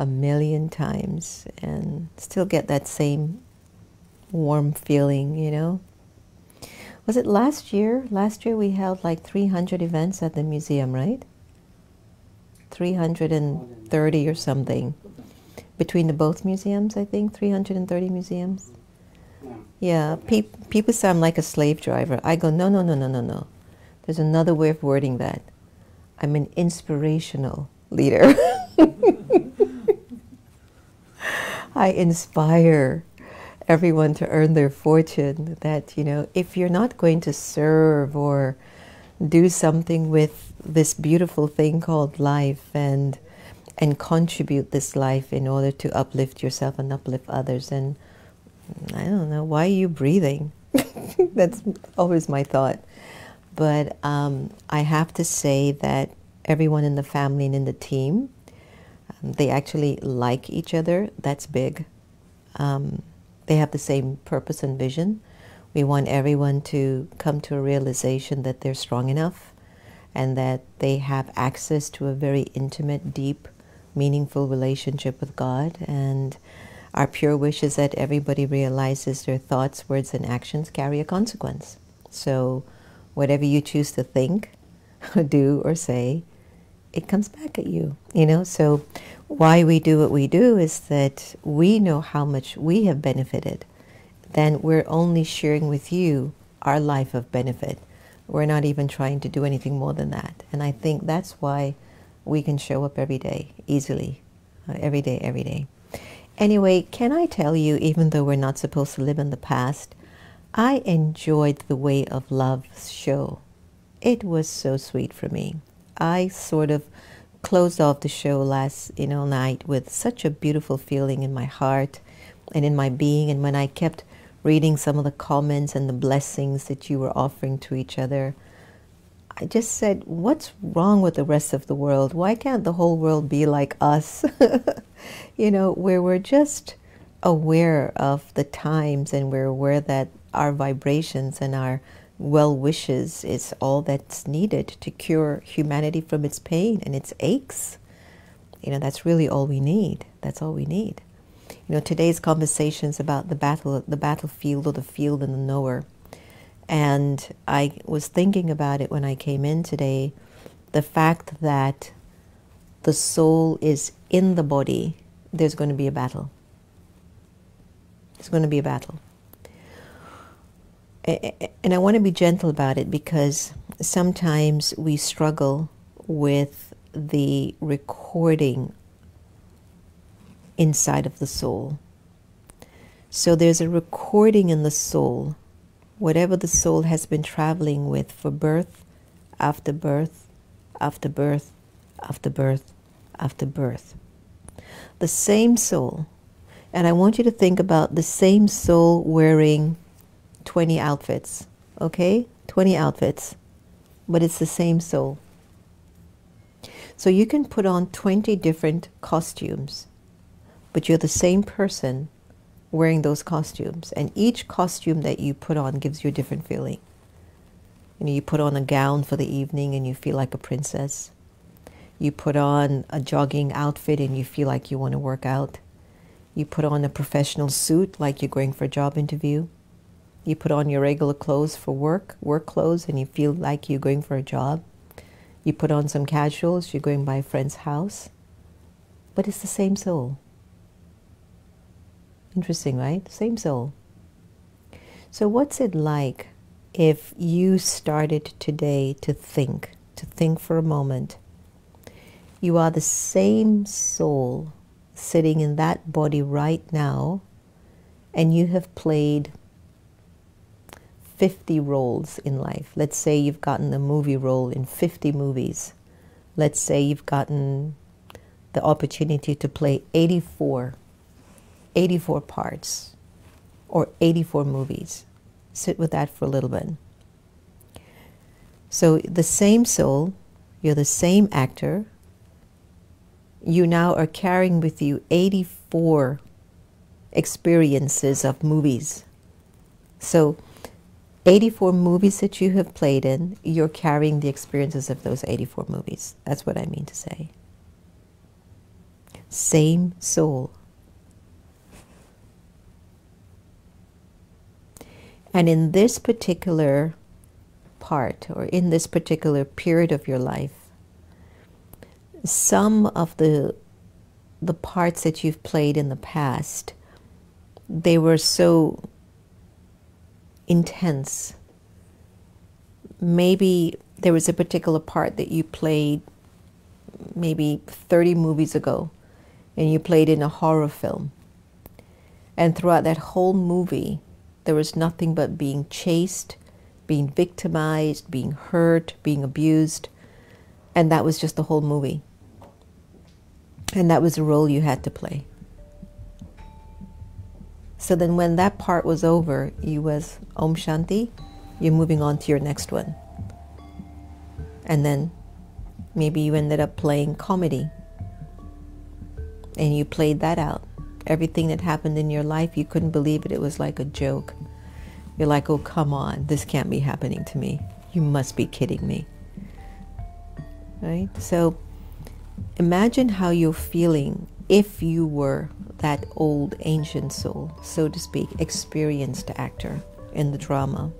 a million times and still get that same warm feeling, you know. Was it last year? Last year we held like 300 events at the museum, right? 330 or something. Between the both museums, I think, 330 museums. Yeah, pe- people say I'm like a slave driver. I go, no, no, no, no, no, no. There's another way of wording that. I'm an inspirational leader. I inspire everyone to earn their fortune. That, you know, if you're not going to serve or do something with this beautiful thing called life and and contribute this life in order to uplift yourself and uplift others and I don't know why are you breathing that's always my thought but um, I have to say that everyone in the family and in the team um, they actually like each other that's big um, they have the same purpose and vision we want everyone to come to a realization that they're strong enough and that they have access to a very intimate, deep, meaningful relationship with God. And our pure wish is that everybody realizes their thoughts, words, and actions carry a consequence. So, whatever you choose to think, do, or say, it comes back at you. You know, so why we do what we do is that we know how much we have benefited then we're only sharing with you our life of benefit. We're not even trying to do anything more than that. And I think that's why we can show up every day easily, uh, every day, every day. Anyway, can I tell you, even though we're not supposed to live in the past, I enjoyed the Way of Love show. It was so sweet for me. I sort of closed off the show last you know night with such a beautiful feeling in my heart and in my being and when I kept reading some of the comments and the blessings that you were offering to each other, I just said, What's wrong with the rest of the world? Why can't the whole world be like us? you know, where we're just aware of the times and we're aware that our vibrations and our well wishes is all that's needed to cure humanity from its pain and its aches. You know, that's really all we need. That's all we need. You know, today's conversations about the battle, the battlefield or the field and the knower. And I was thinking about it when I came in today, the fact that the soul is in the body, there's going to be a battle. There's going to be a battle. And I want to be gentle about it because sometimes we struggle with the recording inside of the soul. So there's a recording in the soul, whatever the soul has been traveling with for birth, after birth, after birth, after birth, after birth. The same soul, and I want you to think about the same soul wearing 20 outfits, okay? 20 outfits, but it's the same soul. So you can put on 20 different costumes but you're the same person wearing those costumes. And each costume that you put on gives you a different feeling. You know, you put on a gown for the evening and you feel like a princess. You put on a jogging outfit and you feel like you want to work out. You put on a professional suit like you're going for a job interview. You put on your regular clothes for work, work clothes, and you feel like you're going for a job. You put on some casuals, you're going by a friend's house. But it's the same soul. Interesting, right? Same soul. So, what's it like if you started today to think, to think for a moment? You are the same soul sitting in that body right now, and you have played 50 roles in life. Let's say you've gotten a movie role in 50 movies. Let's say you've gotten the opportunity to play 84 84 parts or 84 movies. Sit with that for a little bit. So, the same soul, you're the same actor, you now are carrying with you 84 experiences of movies. So, 84 movies that you have played in, you're carrying the experiences of those 84 movies. That's what I mean to say. same soul. And in this particular part, or in this particular period of your life, some of the the parts that you've played in the past, they were so intense. Maybe there was a particular part that you played maybe 30 movies ago and you played in a horror film. And throughout that whole movie, there was nothing but being chased, being victimized, being hurt, being abused. And that was just the whole movie. And that was the role you had to play. So then when that part was over, you was Om Shanti, you're moving on to your next one. And then maybe you ended up playing comedy. And you played that out. Everything that happened in your life, you couldn't believe it. It was like a joke. You're like, oh, come on, this can't be happening to me. You must be kidding me. Right? So imagine how you're feeling if you were that old ancient soul, so to speak, experienced actor in the drama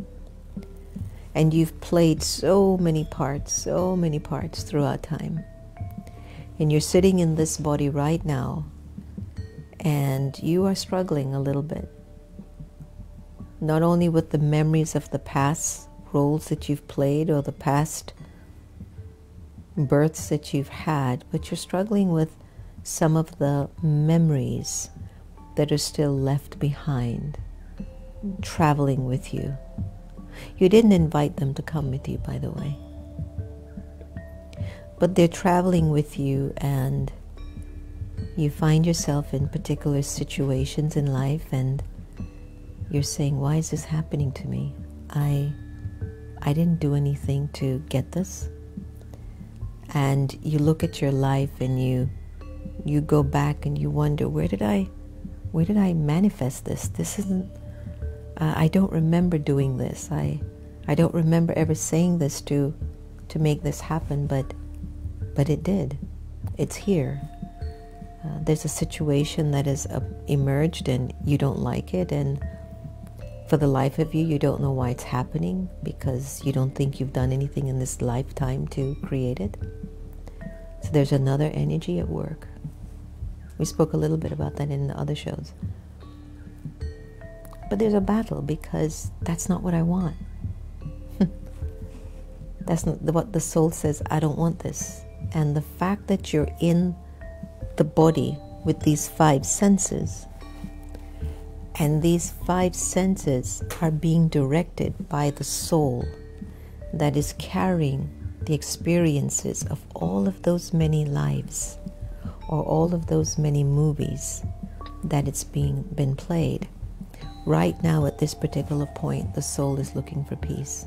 and you've played so many parts, so many parts throughout time. And you're sitting in this body right now, and you are struggling a little bit. Not only with the memories of the past roles that you've played or the past births that you've had, but you're struggling with some of the memories that are still left behind, traveling with you. You didn't invite them to come with you, by the way. But they're traveling with you, and you find yourself in particular situations in life, and you're saying, Why is this happening to me? I, I didn't do anything to get this. And you look at your life and you you go back and you wonder where did I where did I manifest this? This isn't uh, I don't remember doing this. I, I don't remember ever saying this to, to make this happen, but, but it did. It's here. Uh, there's a situation that has uh, emerged and you don't like it, and for the life of you, you don't know why it's happening because you don't think you've done anything in this lifetime to create it. So there's another energy at work. We spoke a little bit about that in the other shows. But there's a battle because that's not what I want. that's not what the soul says, I don't want this. And the fact that you're in the body with these five senses, and these five senses are being directed by the soul that is carrying the experiences of all of those many lives or all of those many movies that it's being been played. Right now, at this particular point, the soul is looking for peace.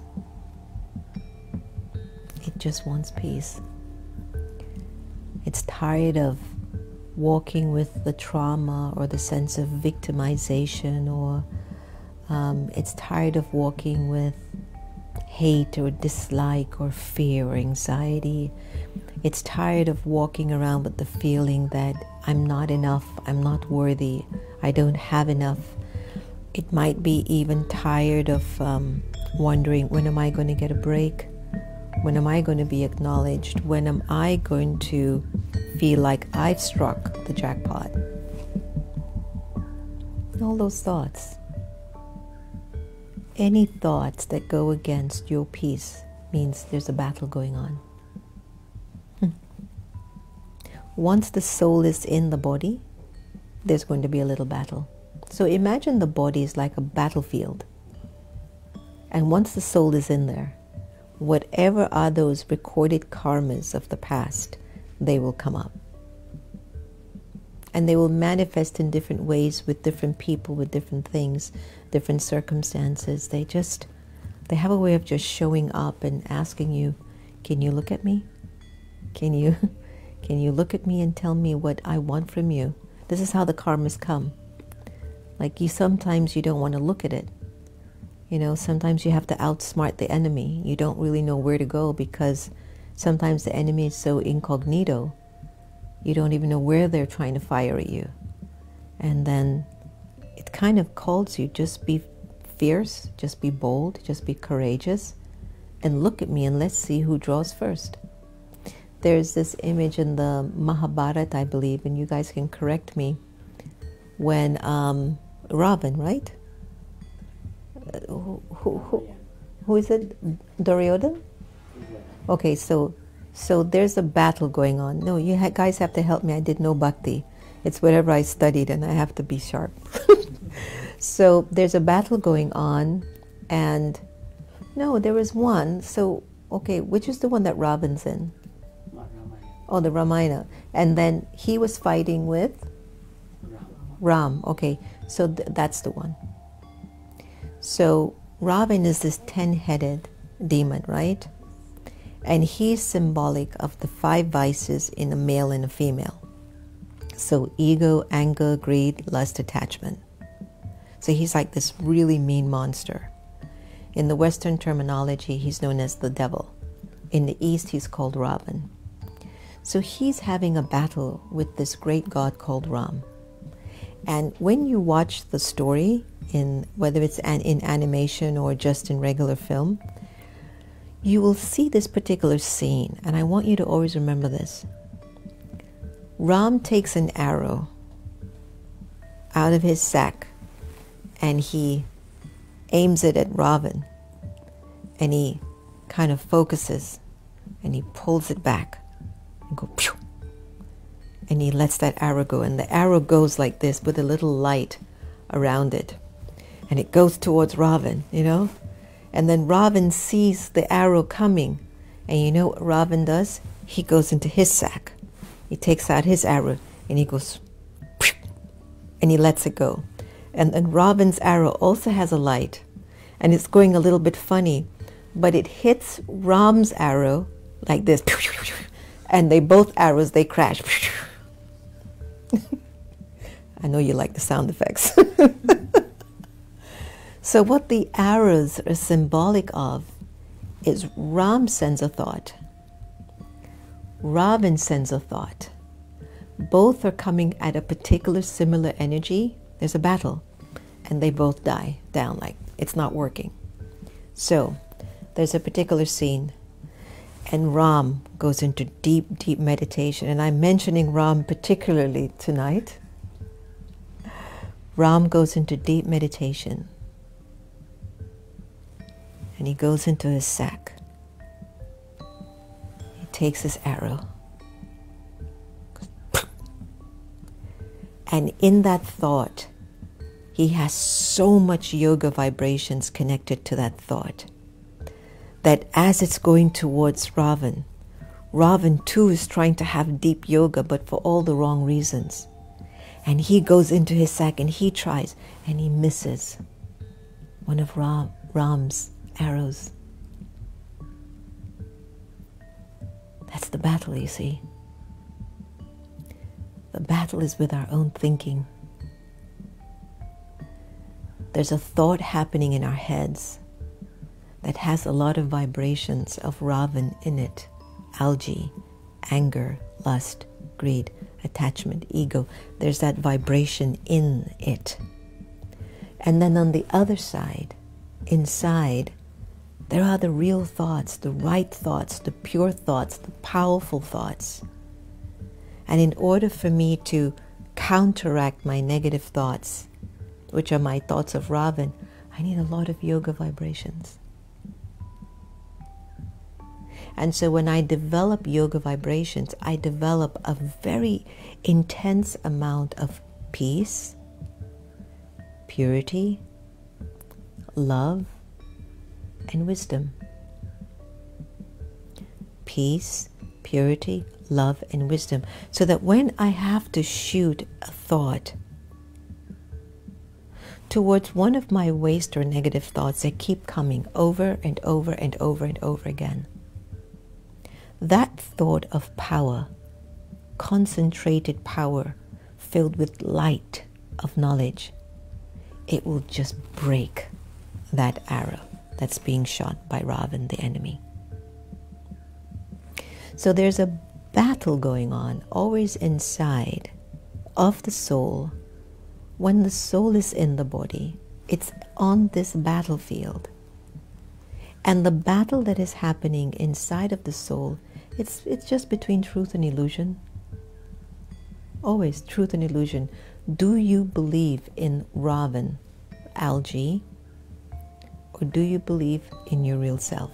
It just wants peace. It's tired of walking with the trauma or the sense of victimization, or um, it's tired of walking with hate or dislike or fear or anxiety. It's tired of walking around with the feeling that I'm not enough, I'm not worthy, I don't have enough, it might be even tired of um, wondering when am I going to get a break? When am I going to be acknowledged? When am I going to feel like I've struck the jackpot? All those thoughts. Any thoughts that go against your peace means there's a battle going on. Once the soul is in the body, there's going to be a little battle. So imagine the body is like a battlefield. And once the soul is in there, whatever are those recorded karmas of the past, they will come up. And they will manifest in different ways with different people, with different things, different circumstances. They just, they have a way of just showing up and asking you, can you look at me? Can you, can you look at me and tell me what I want from you? This is how the karmas come. Like you sometimes you don't want to look at it. You know, sometimes you have to outsmart the enemy. You don't really know where to go because sometimes the enemy is so incognito You don't even know where they're trying to fire at you. And then it kind of calls you just be fierce, just be bold, just be courageous, and look at me and let's see who draws first. There's this image in the Mahabharata, I believe, and you guys can correct me, when um, Ravan, right? Uh, who, who, who, is it? Duryodhan? Okay, so so there's a battle going on. No, you ha- guys have to help me. I did no bhakti. It's whatever I studied, and I have to be sharp. so there's a battle going on, and no, there was one. So okay, which is the one that Ravan's in? Oh, the Ramayana. And then he was fighting with Ram. Okay, so th- that's the one. So Ravan is this ten-headed demon, right? And he's symbolic of the five vices in a male and a female. So ego, anger, greed, lust, attachment. So he's like this really mean monster. In the Western terminology, he's known as the devil. In the East, he's called Ravan. So he's having a battle with this great god called Ram. And when you watch the story, in whether it's an, in animation or just in regular film, you will see this particular scene, and I want you to always remember this. Ram takes an arrow out of his sack and he aims it at Ravan and he kind of focuses and he pulls it back and go pew and he lets that arrow go and the arrow goes like this with a little light around it and it goes towards Ravan, you know? And then Ravan sees the arrow coming. And you know what Ravan does? He goes into his sack. He takes out his arrow and he goes, and he lets it go. And then Ravan's arrow also has a light. And it's going a little bit funny, but it hits Ram's arrow like this. And they both arrows, they crash. I know you like the sound effects. So, what the arrows are symbolic of is Ram sends a thought, Ravan sends a thought. Both are coming at a particular similar energy. There's a battle, and they both die down like it's not working. So, there's a particular scene, and Ram goes into deep, deep meditation. And I'm mentioning Ram particularly tonight. Ram goes into deep meditation and he goes into his sack. He takes his arrow. And in that thought, he has so much yoga vibrations connected to that thought that as it's going towards Ravan, Ravan too is trying to have deep yoga, but for all the wrong reasons. And he goes into his sack and he tries and he misses one of Ram, Ram's arrows. That's the battle, you see. The battle is with our own thinking. There's a thought happening in our heads that has a lot of vibrations of Ravan in it algae, anger, lust, greed, attachment, ego. There's that vibration in it. And then on the other side, inside, there are the real thoughts, the right thoughts, the pure thoughts, the powerful thoughts. And in order for me to counteract my negative thoughts, which are my thoughts of Ravan, I need a lot of yoga vibrations. And so when I develop yoga vibrations, I develop a very intense amount of peace, purity, love, and wisdom. Peace, purity, love, and wisdom. So that when I have to shoot a thought towards one of my waste or negative thoughts that keep coming over and over and over and over again, that thought of power, concentrated power filled with light of knowledge, it will just break that arrow that's being shot by Ravan, the enemy. So there's a battle going on always inside of the soul. When the soul is in the body, it's on this battlefield. And the battle that is happening inside of the soul, it's, it's just between truth and illusion. Always truth and illusion. Do you believe in Ravan, algae, or do you believe in your real self?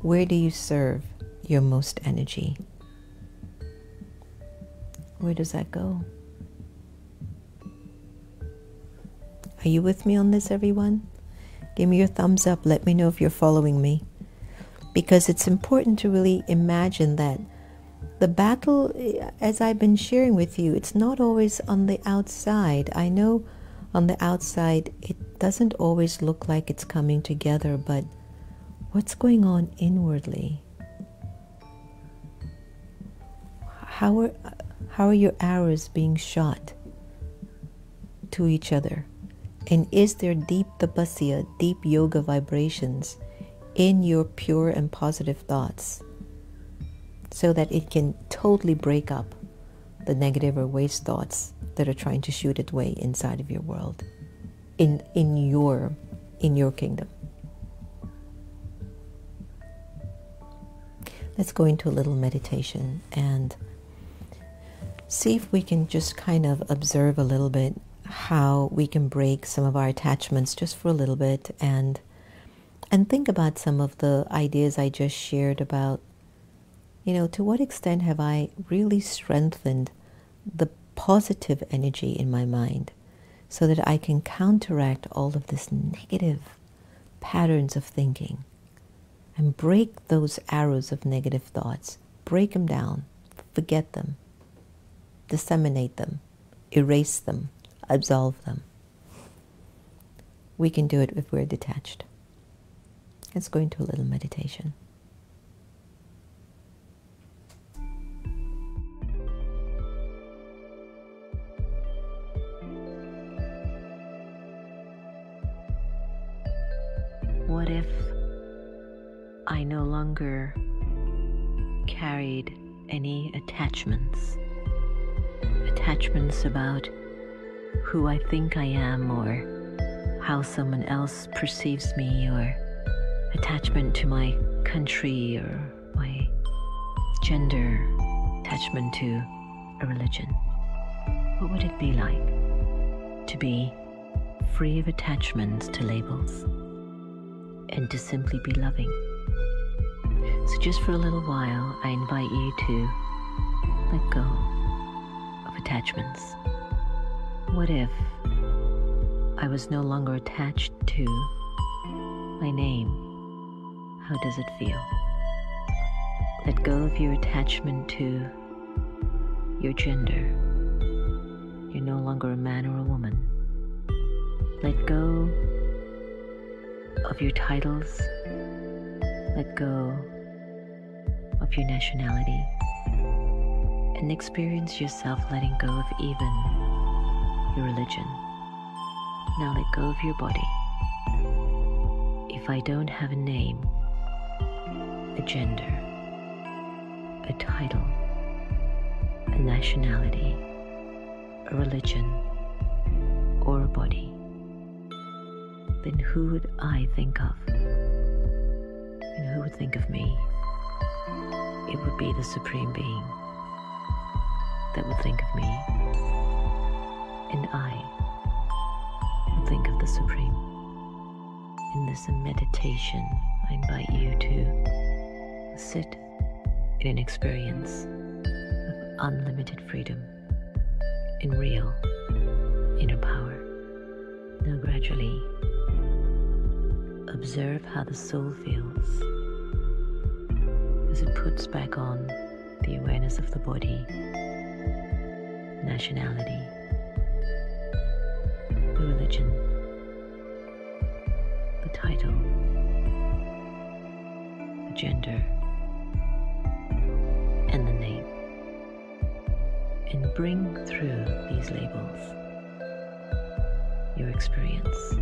Where do you serve your most energy? Where does that go? Are you with me on this, everyone? Give me your thumbs up. Let me know if you're following me. Because it's important to really imagine that the battle, eh, as I've been sharing with you, it's not always on the outside. I know on the outside it doesn't always look like it's coming together, but what's going on inwardly? How are, how are your arrows being shot to each other? And is there deep tapasya, deep yoga vibrations in your pure and positive thoughts so that it can totally break up the negative or waste thoughts that are trying to shoot its way inside of your world in in your in your kingdom. Let's go into a little meditation and see if we can just kind of observe a little bit how we can break some of our attachments just for a little bit and and think about some of the ideas I just shared about you know to what extent have I really strengthened the positive energy in my mind so that I can counteract all of this negative patterns of thinking and break those arrows of negative thoughts break them down forget them disseminate them erase them absolve them. We can do it if we're detached. Let's go into a little meditation. What if I no longer carried any attachments? Attachments about who I think I am or how someone else perceives me or attachment to my country or my gender, attachment to a religion. What would it be like to be free of attachments to labels and to simply be loving? So, just for a little while, I invite you to let go of attachments. What if I was no longer attached to my name? How does it feel? Let go of your attachment to your gender. You're no longer a man or a woman. Let go of your titles. Let go of your nationality. And experience yourself letting go of even your religion. Now let go of your body. If I don't have a name, a gender, a title, a nationality, a religion, or a body, then who would I think of? And who would think of me? It would be the Supreme Being that would think of me and I will think of the Supreme. In this meditation, I invite you to sit in an experience of unlimited freedom in real inner power. Now, gradually, observe how the soul feels as it puts back on the awareness of the body, nationality, the religion, the title, the gender, bring through these labels your experience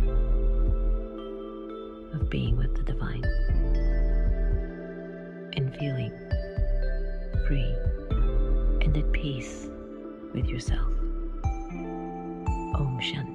of being with the divine. and feeling free and at peace with yourself. Om Shanti.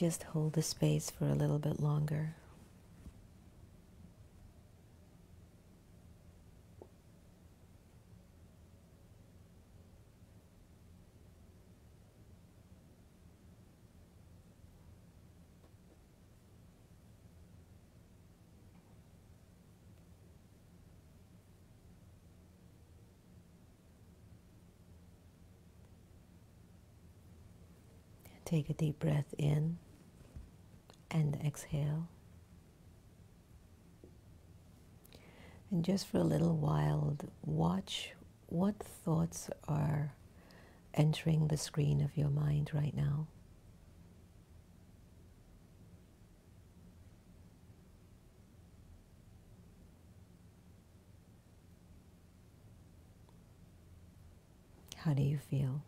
Just hold the space for a little bit longer. Take a deep breath in and exhale. And just for a little while, watch what thoughts are entering the screen of your mind right now. How do you feel?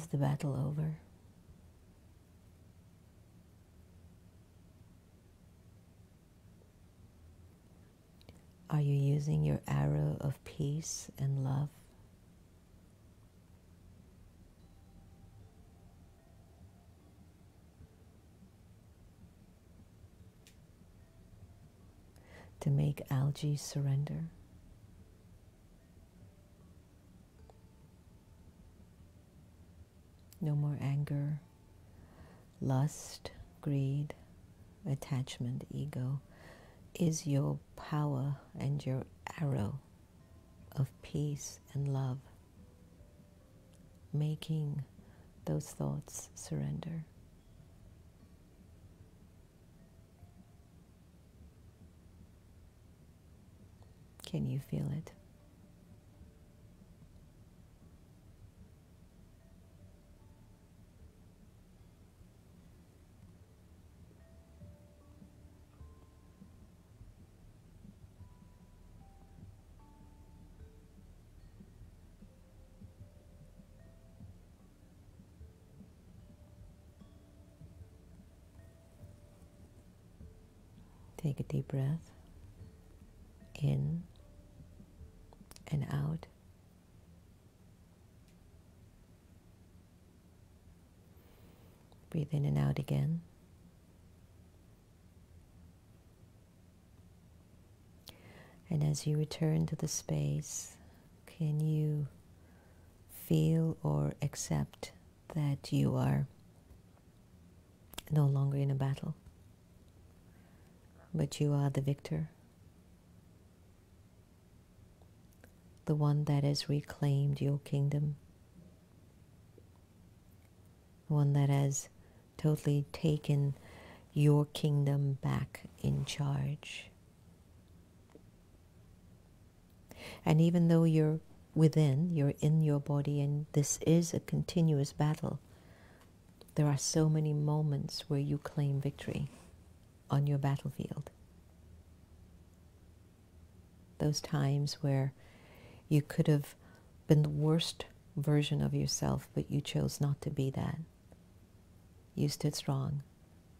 Is the battle over? Are you using your arrow of peace and love? To make Algae surrender? No more anger, lust, greed, attachment, ego is your power and your arrow of peace and love, making those thoughts surrender. Can you feel it? Take a deep breath in and out. Breathe in and out again. And as you return to the space, can you feel or accept that you are no longer in a battle? But you are the victor. The one that has reclaimed your kingdom. The one that has totally taken your kingdom back in charge. And even though you're within, you're in your body, and this is a continuous battle, there are so many moments where you claim victory on your battlefield. Those times where you could have been the worst version of yourself, but you chose not to be that. You stood strong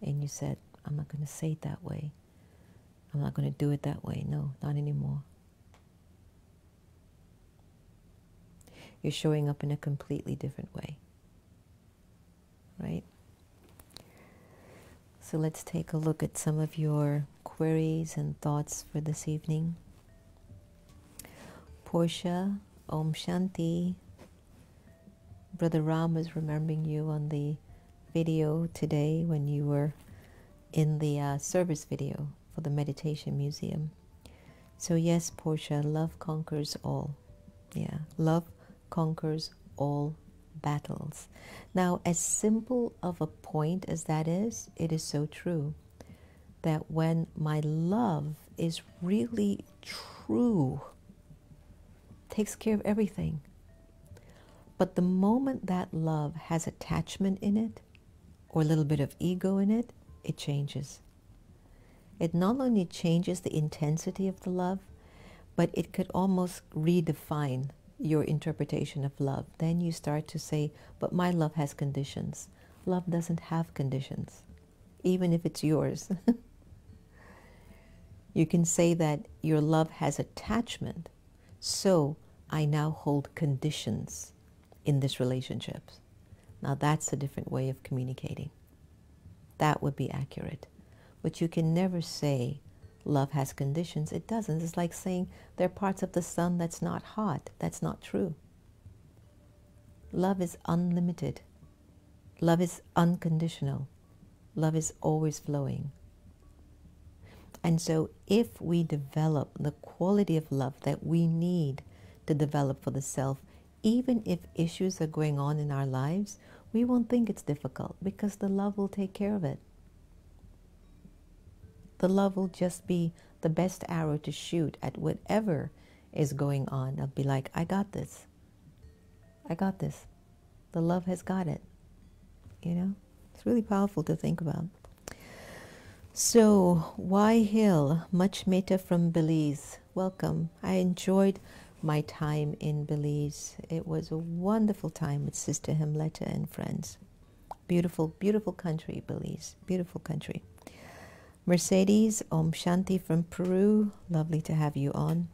and you said, I'm not going to say it that way. I'm not going to do it that way. No, not anymore. You're showing up in a completely different way. Right? So let's take a look at some of your queries and thoughts for this evening. Portia, Om Shanti. Brother Ram was remembering you on the video today when you were in the uh, service video for the Meditation Museum. So, yes, Portia, love conquers all. Yeah, love conquers all battles. Now, as simple of a point as that is, it is so true that when my love is really true, takes care of everything. But the moment that love has attachment in it, or a little bit of ego in it, it changes. It not only changes the intensity of the love, but it could almost redefine your interpretation of love. Then you start to say, but my love has conditions. Love doesn't have conditions, even if it's yours. you can say that your love has attachment, so I now hold conditions in this relationship. Now that's a different way of communicating. That would be accurate. But you can never say love has conditions. It doesn't. It's like saying there are parts of the sun that's not hot. That's not true. Love is unlimited. Love is unconditional. Love is always flowing. And so, if we develop the quality of love that we need to develop for the self, even if issues are going on in our lives, we won't think it's difficult because the love will take care of it. The love will just be the best arrow to shoot at whatever is going on. I'll be like, I got this. I got this. The love has got it. You know? It's really powerful to think about. So, why Hill? Much metta from Belize. Welcome. I enjoyed my time in Belize. It was a wonderful time with Sister Hemletta and friends. Beautiful, beautiful country, Belize. Beautiful country. Mercedes Om Shanti from Peru. Lovely to have you on.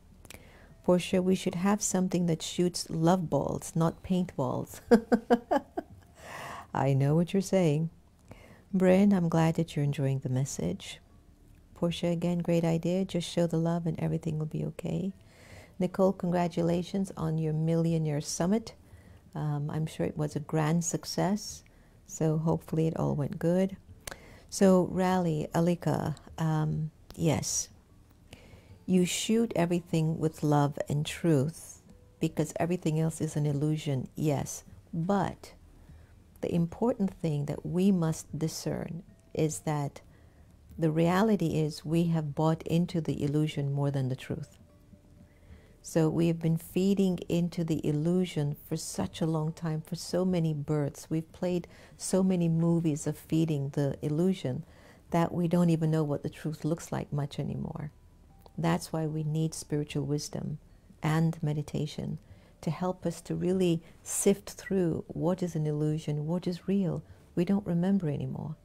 Portia, we should have something that shoots love balls, not paintballs. I know what you're saying. Bryn, I'm glad that you're enjoying the message. Portia, again, great idea. Just show the love and everything will be okay. Nicole, congratulations on your Millionaire Summit. Um, I'm sure it was a grand success, so hopefully it all went good. So, Rally, Alika, um, yes, you shoot everything with love and truth because everything else is an illusion, yes. But the important thing that we must discern is that the reality is we have bought into the illusion more than the truth. So we have been feeding into the illusion for such a long time, for so many births. We've played so many movies of feeding the illusion that we don't even know what the truth looks like much anymore. That's why we need spiritual wisdom and meditation to help us to really sift through what is an illusion, what is real. We don't remember anymore.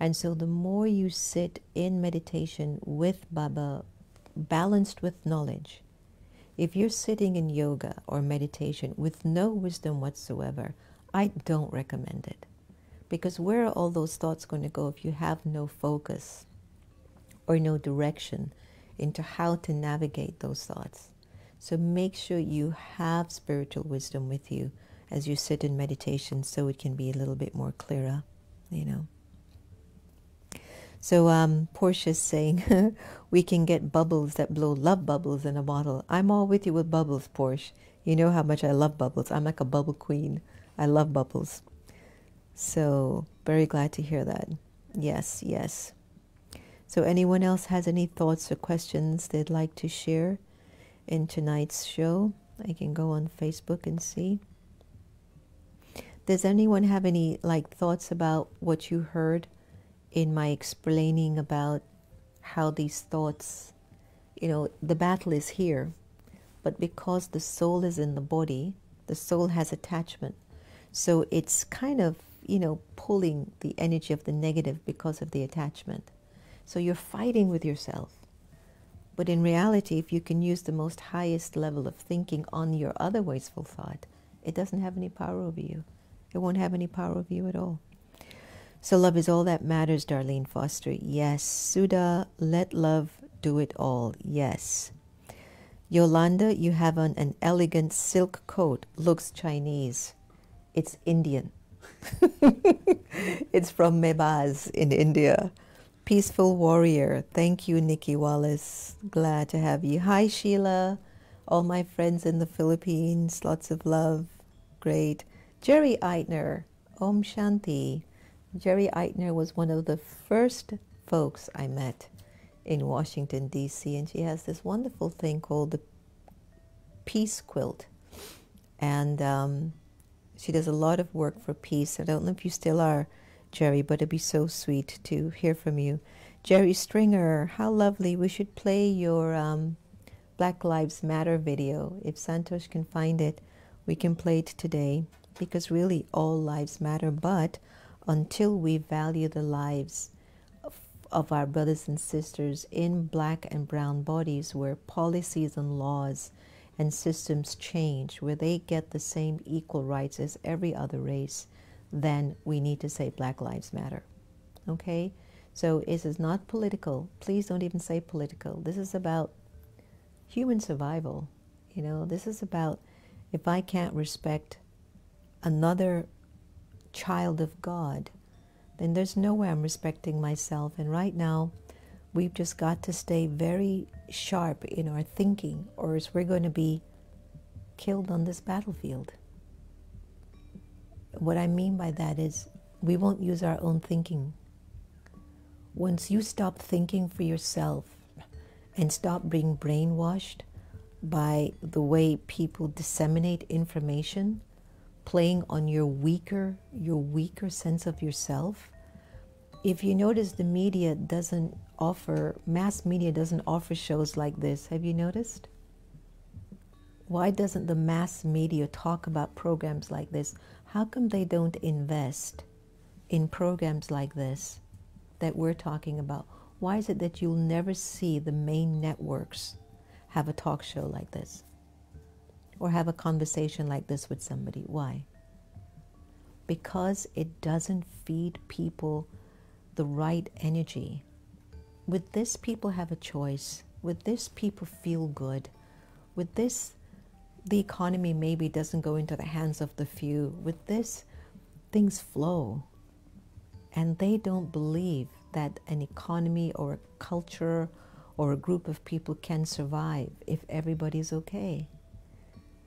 And so the more you sit in meditation with Baba, balanced with knowledge, if you're sitting in yoga or meditation with no wisdom whatsoever, I don't recommend it. Because where are all those thoughts going to go if you have no focus or no direction into how to navigate those thoughts? So make sure you have spiritual wisdom with you as you sit in meditation so it can be a little bit more clearer, you know. So um, Portia's saying we can get bubbles that blow love bubbles in a bottle. I'm all with you with bubbles, Portia. You know how much I love bubbles. I'm like a bubble queen. I love bubbles. So very glad to hear that. Yes, yes. So anyone else has any thoughts or questions they'd like to share? in tonight's show. I can go on Facebook and see. Does anyone have any like thoughts about what you heard in my explaining about how these thoughts, you know, the battle is here, but because the soul is in the body, the soul has attachment. So it's kind of, you know, pulling the energy of the negative because of the attachment. So you're fighting with yourself. But in reality, if you can use the most highest level of thinking on your other wasteful thought, it doesn't have any power over you. It won't have any power over you at all. So love is all that matters, Darlene Foster. Yes. Sudha, let love do it all. Yes. Yolanda, you have on an elegant silk coat. Looks Chinese. It's Indian. it's from Mebaz in India. Peaceful Warrior. Thank you, Nikki Wallace. Glad to have you. Hi, Sheila. All my friends in the Philippines. Lots of love. Great. Jerry Eitner. Om Shanti. Jerry Eitner was one of the first folks I met in Washington, D.C., and she has this wonderful thing called the Peace Quilt. And um, she does a lot of work for peace. I don't know if you still are Jerry, but it'd be so sweet to hear from you. Jerry Stringer, how lovely. We should play your um, Black Lives Matter video. If Santosh can find it, we can play it today because really all lives matter. But until we value the lives of, our brothers and sisters in black and brown bodies, where policies and laws and systems change, where they get the same equal rights as every other race, then we need to say Black Lives Matter. Okay? So this is not political. Please don't even say political. This is about human survival. You know, this is about if I can't respect another child of God, then there's no way I'm respecting myself. And right now, we've just got to stay very sharp in our thinking, or else we're going to be killed on this battlefield. What I mean by that is we won't use our own thinking. Once you stop thinking for yourself and stop being brainwashed by the way people disseminate information, playing on your weaker, your weaker sense of yourself, if you notice the media doesn't offer, mass media doesn't offer shows like this, have you noticed? Why doesn't the mass media talk about programs like this? How come they don't invest in programs like this that we're talking about? Why is it that you'll never see the main networks have a talk show like this? Or have a conversation like this with somebody? Why? Because it doesn't feed people the right energy. With this, people have a choice. With this, people feel good. With this, the economy maybe doesn't go into the hands of the few. With this, things flow. And they don't believe that an economy or a culture or a group of people can survive if everybody's okay.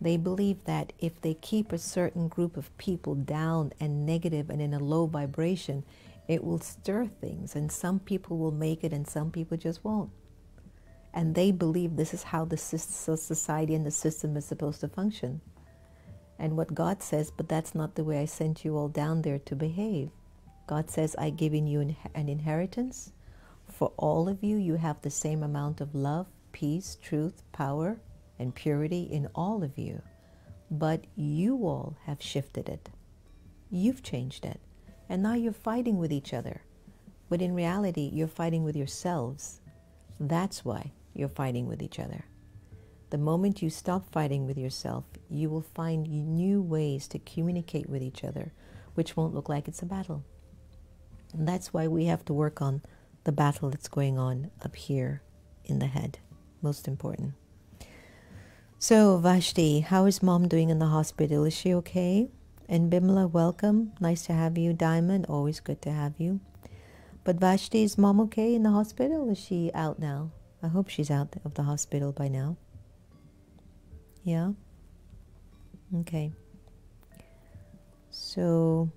They believe that if they keep a certain group of people down and negative and in a low vibration, it will stir things, and some people will make it and some people just won't and they believe this is how the society and the system is supposed to function. And what God says, but that's not the way I sent you all down there to behave. God says, I've given you an inheritance. For all of you, you have the same amount of love, peace, truth, power, and purity in all of you. But you all have shifted it. You've changed it. And now you're fighting with each other. But in reality, you're fighting with yourselves. That's why you're fighting with each other. The moment you stop fighting with yourself, you will find new ways to communicate with each other, which won't look like it's a battle. And that's why we have to work on the battle that's going on up here in the head. Most important. So, Vashti, how is mom doing in the hospital? Is she okay? And Bimla, welcome. Nice to have you. Diamond, always good to have you. But Vashti, is mom okay in the hospital? Is she out now? I hope she's out of the hospital by now. Yeah? Okay. So,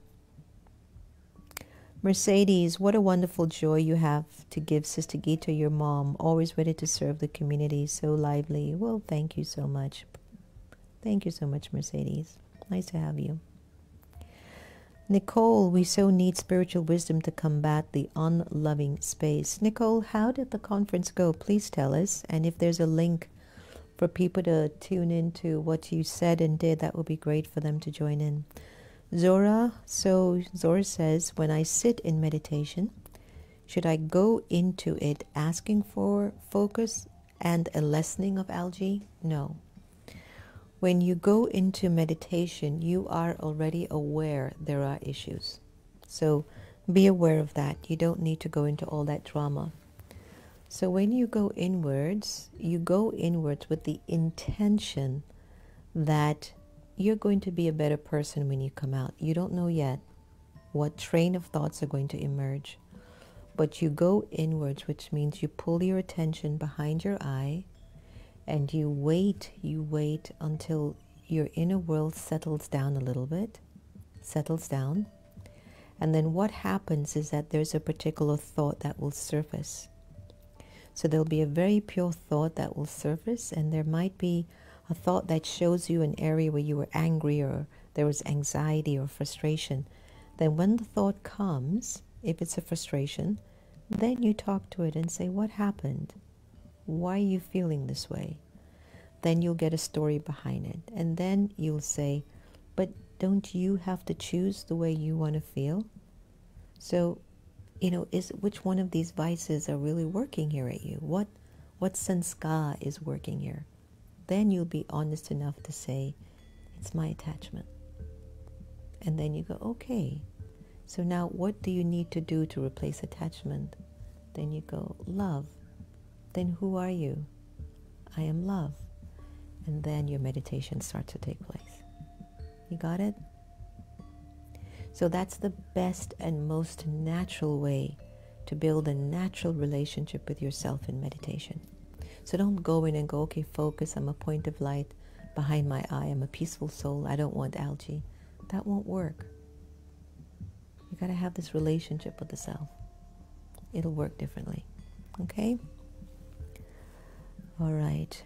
Mercedes, what a wonderful joy you have to give Sister Gita, your mom, always ready to serve the community, so lively. Well, thank you so much. Thank you so much, Mercedes. Nice to have you. Nicole, we so need spiritual wisdom to combat the unloving space. Nicole, how did the conference go? Please tell us. And if there's a link for people to tune into what you said and did, that would be great for them to join in. Zora, so Zora says, when I sit in meditation, should I go into it asking for focus and a lessening of algae? No. When you go into meditation, you are already aware there are issues. So be aware of that. You don't need to go into all that drama. So when you go inwards, you go inwards with the intention that you're going to be a better person when you come out. You don't know yet what train of thoughts are going to emerge, but you go inwards, which means you pull your attention behind your eye and you wait, you wait until your inner world settles down a little bit, settles down. And then what happens is that there's a particular thought that will surface. So there'll be a very pure thought that will surface, and there might be a thought that shows you an area where you were angry or there was anxiety or frustration. Then, when the thought comes, if it's a frustration, then you talk to it and say, What happened? Why are you feeling this way? Then you'll get a story behind it. And then you'll say, But don't you have to choose the way you want to feel? So, you know, is which one of these vices are really working here at you? What what sanskar is working here? Then you'll be honest enough to say, It's my attachment. And then you go, Okay. So now what do you need to do to replace attachment? Then you go, Love then who are you? I am love. And then your meditation starts to take place. You got it? So that's the best and most natural way to build a natural relationship with yourself in meditation. So don't go in and go, okay, focus, I'm a point of light behind my eye, I'm a peaceful soul, I don't want algae. That won't work. You got to have this relationship with the self. It'll work differently. Okay? All right.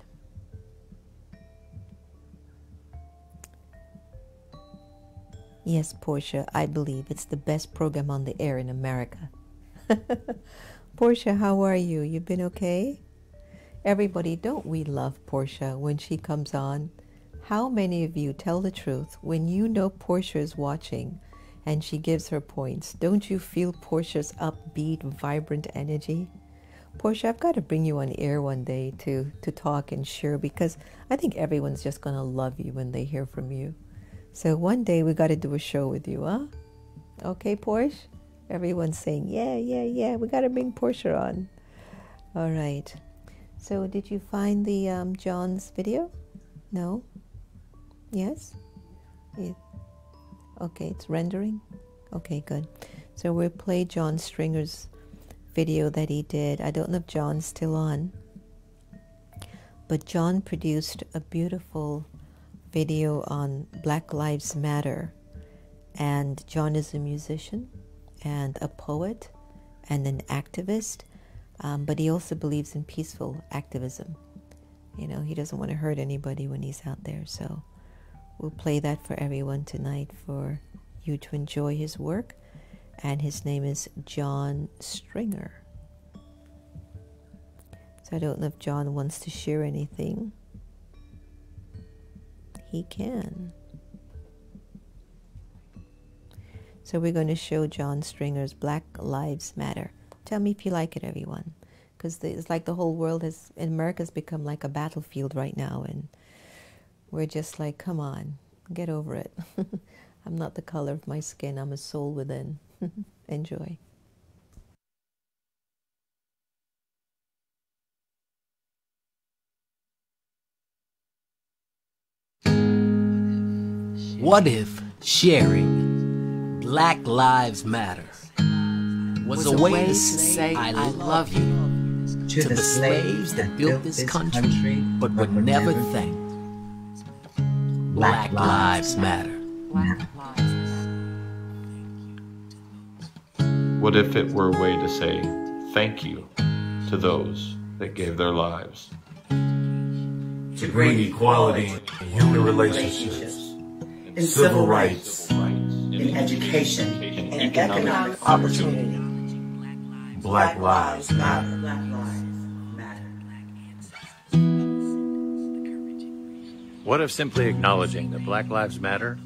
Yes, Portia, I believe it's the best program on the air in America. Portia, how are you? You've been okay? Everybody, don't we love Portia when she comes on? How many of you tell the truth when you know Portia is watching and she gives her points? Don't you feel Portia's upbeat, vibrant energy? Portia, I've got to bring you on air one day to, to talk and share because I think everyone's just going to love you when they hear from you. So one day we got to do a show with you, huh? Okay, Portia? Everyone's saying, yeah, yeah, yeah, we got to bring Portia on. All right. So did you find the um, John's video? No? Yes? Yeah. Okay, it's rendering? Okay, good. So we'll play John Stringer's video that he did. I don't know if John's still on, but John produced a beautiful video on Black Lives Matter. And John is a musician and a poet and an activist, um, but he also believes in peaceful activism. You know, he doesn't want to hurt anybody when he's out there. So we'll play that for everyone tonight for you to enjoy his work and his name is John Stringer. So I don't know if John wants to share anything. He can. So we're going to show John Stringer's Black Lives Matter. Tell me if you like it, everyone. Because it's like the whole world has, in America's become like a battlefield right now. And we're just like, come on, get over it. I'm not the color of my skin, I'm a soul within. Enjoy. What if sharing Black Lives Matter was, a way, to say I love you to, the slaves that built this country, country but would never think Black Lives Matter? Black Lives Matter. What if it were a way to say thank you to those that gave their lives? To bring equality in human relationships, in civil rights, in education, in economic opportunity. Black Lives Matter. Black lives matter. What if simply acknowledging that Black Lives Matter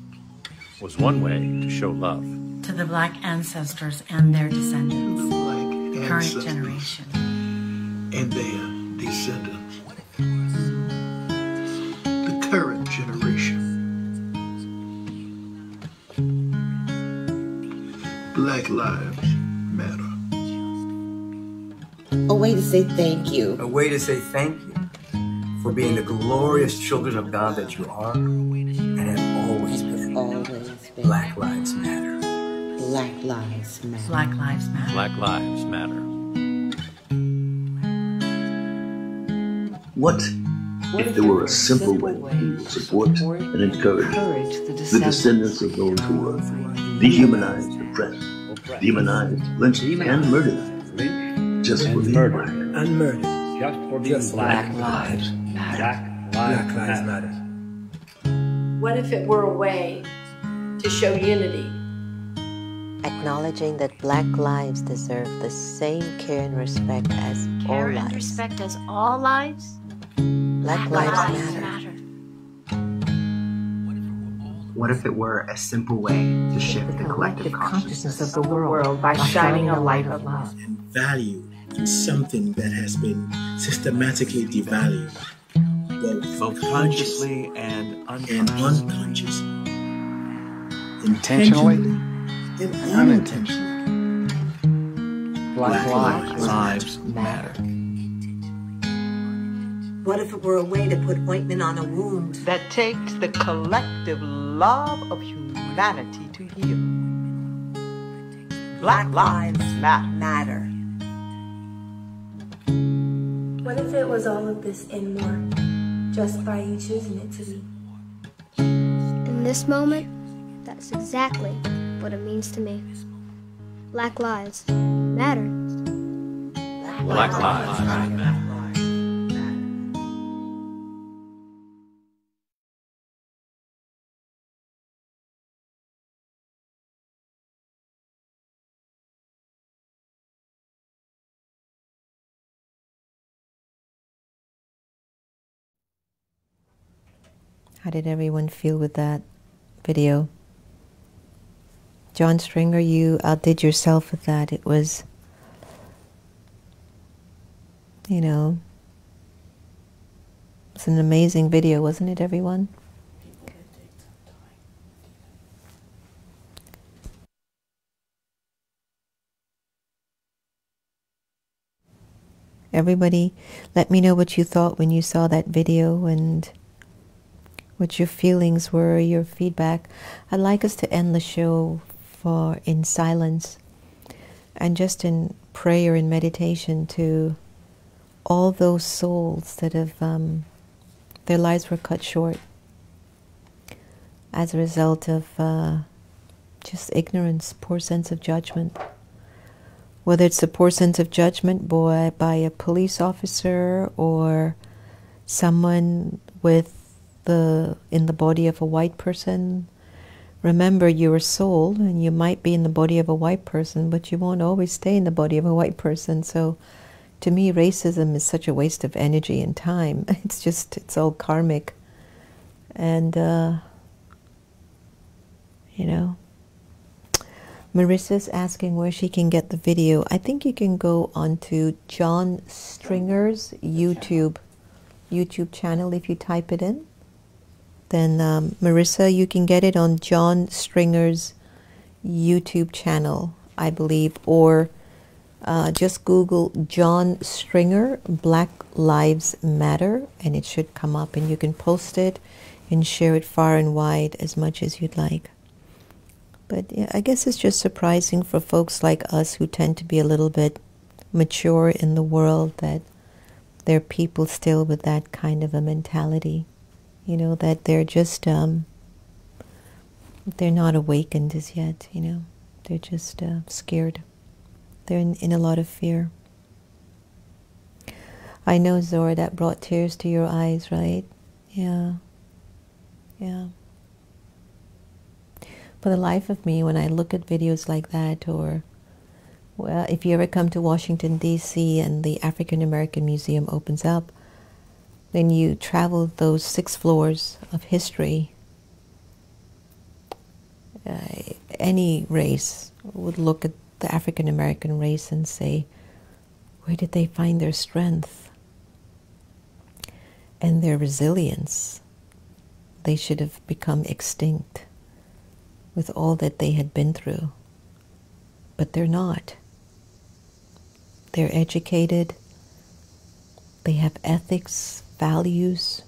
was one way to show love? To the black ancestors and their descendants, Black current generation. and their descendants. The current generation. Black Lives Matter. A way to say thank you. a way to say thank you for being the glorious children of God that you are and have always been. Always been Black Lives Matter. Black Lives Matter. Black Lives Matter. Black Lives Matter. What if there were a simple way to support and encourage the descendants of those who were dehumanized, oppressed, demonized, lynched, and murdered just for being black? Unmurdered. Just for being Just black. Black Lives Black Black Lives Lives Matter. Matter. What if it were a way to show unity? Acknowledging that black lives deserve the same care and respect as all lives. Care and respect as all lives. Black lives matter. What if it were a simple way to shift the collective consciousness of the world by shining a light of love. and valued in something that has been systematically devalued, both, both consciously consciously and and unconsciously. unconsciously. Intentionally and unintentionally. Black Lives Lives Matter. What if it were a way to put ointment on a wound? that takes the collective love of humanity to heal. Black lives matter. Matter. What if it was all of this and more, just by you choosing it to be? In this moment, that's exactly what it means to me. Black lives matter. Black Lives Matter. How did everyone feel with that video? John Stringer, you outdid yourself with that. It was, you know, it's an amazing video, wasn't it, everyone? Everybody, let me know what you thought when you saw that video and what your feelings were, your feedback. I'd like us to end the show for in silence and just in prayer and meditation to all those souls that have um, their lives were cut short as a result of uh, just ignorance, poor sense of judgment. Whether it's a poor sense of judgment by, by a police officer or someone with the in the body of a white person. Remember, you're a soul, and you might be in the body of a white person, but you won't always stay in the body of a white person. So, to me, racism is such a waste of energy and time. It's just it's all karmic, and uh, you know. Marissa's asking where she can get the video. I think you can go onto John Stringer's YouTube YouTube channel if you type it in then um, Marissa, you can get it on John Stringer's YouTube channel, I believe, or uh, just Google John Stringer Black Lives Matter, and it should come up, and you can post it and share it far and wide as much as you'd like. But yeah, I guess it's just surprising for folks like us who tend to be a little bit mature in the world that there are people still with that kind of a mentality you know that they're just um, they're not awakened as yet you know they're just uh, scared They're in, in a lot of fear. I know, Zora, that brought tears to your eyes, right? Yeah. Yeah. For the life of me, when I look at videos like that, or well, if you ever come to Washington, D.C., and the African American Museum opens up, then you travel those six floors of history. Uh, any race would look at the African American race and say, where did they find their strength and their resilience? They should have become extinct with all that they had been through. But they're not. They're educated, they have ethics, values,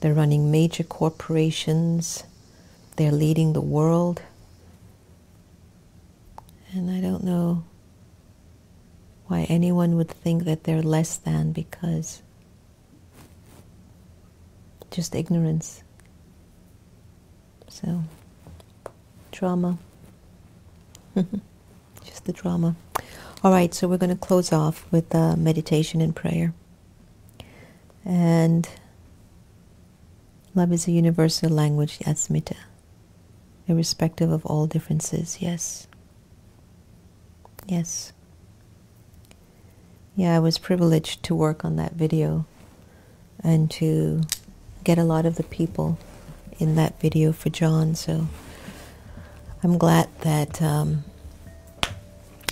they're running major corporations, they're leading the world. And I don't know why anyone would think that they're less than because just ignorance. So, drama. just the drama. All right, so we're going to close off with uh, meditation and prayer. And love is a universal language, Asmita, irrespective of all differences, yes. Yes. Yeah, I was privileged to work on that video and to get a lot of the people in that video for John, so I'm glad that um,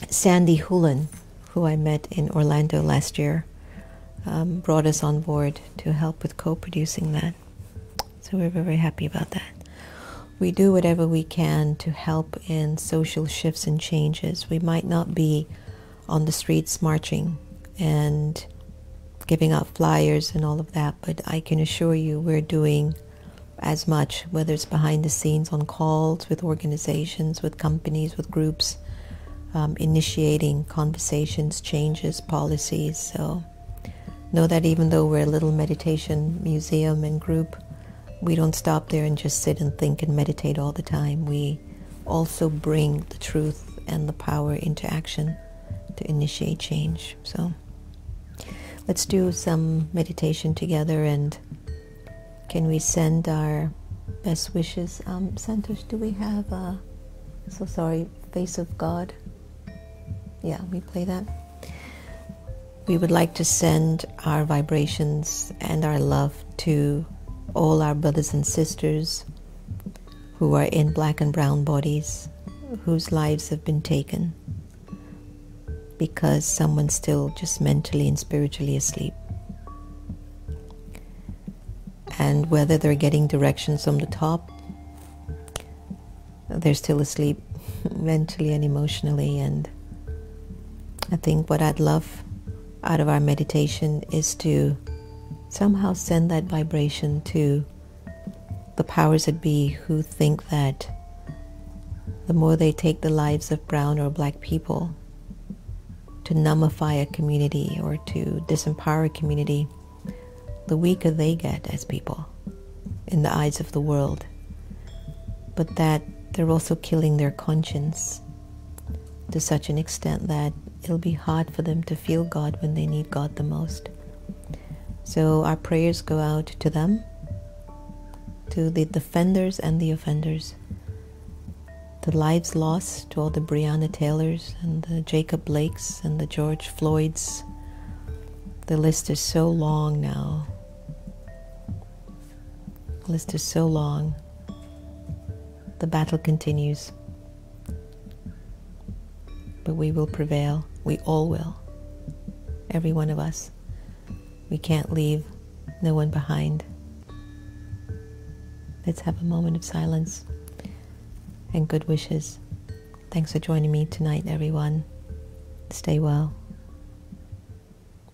Sandy Hoolan, who I met in Orlando last year, um, brought us on board to help with co producing that. So we're very happy about that. We do whatever we can to help in social shifts and changes. We might not be on the streets marching and giving out flyers and all of that, but I can assure you we're doing as much, whether it's behind the scenes on calls with organizations, with companies, with groups um, initiating conversations, changes, policies. So know that even though we're a little meditation museum and group, we don't stop there and just sit and think and meditate all the time. We also bring the truth and the power into action to initiate change. So let's do some meditation together and can we send our best wishes? Um, Santosh, do we have a, so sorry, face of God? Yeah, we play that. We would like to send our vibrations and our love to all our brothers and sisters who are in black and brown bodies, whose lives have been taken because someone's still just mentally and spiritually asleep. And whether they're getting directions from the top, they're still asleep mentally and emotionally and I think what I'd love out of our meditation is to somehow send that vibration to the powers that be who think that the more they take the lives of brown or black people to numbify a community or to disempower a community, the weaker they get as people in the eyes of the world. But that they're also killing their conscience to such an extent that it'll be hard for them to feel God when they need God the most. So our prayers go out to them, to the defenders and the offenders, the lives lost to all the Breonna Taylors and the Jacob Blakes and the George Floyds. The list is so long now. The list is so long. The battle continues. But we will prevail. We all will. Every one of us. We can't leave no one behind. Let's have a moment of silence and good wishes. Thanks for joining me tonight, everyone. Stay well.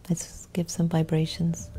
Let's give some vibrations.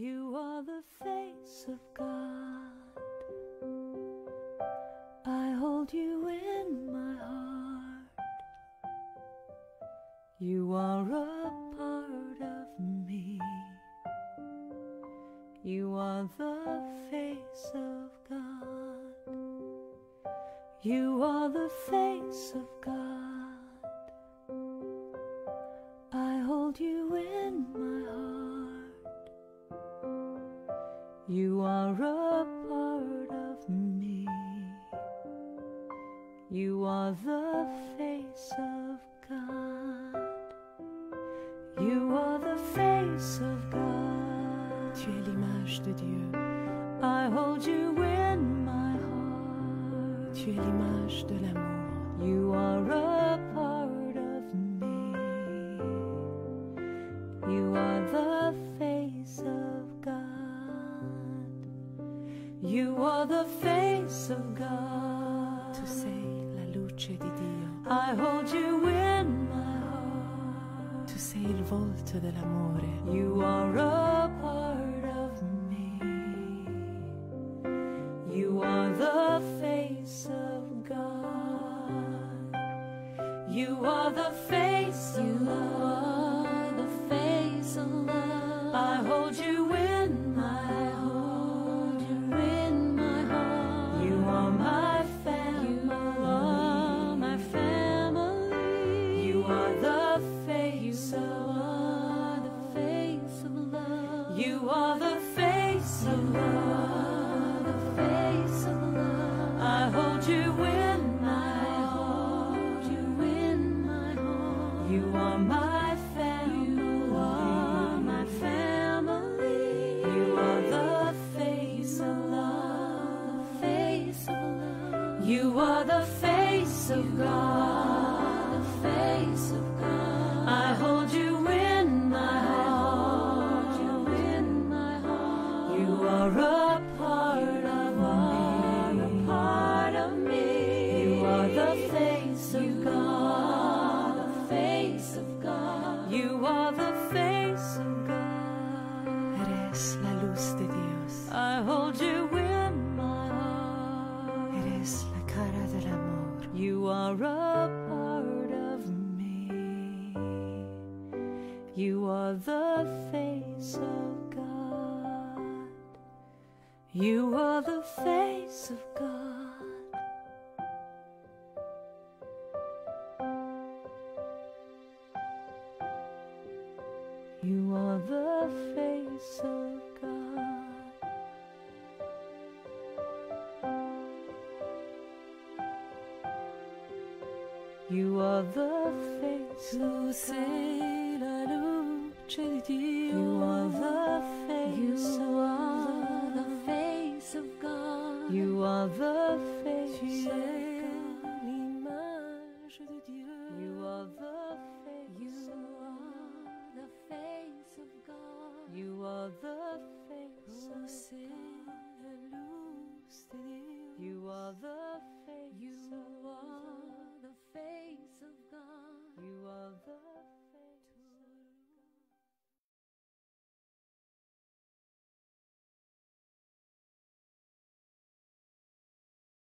You are the hold you in my heart. You are a voice of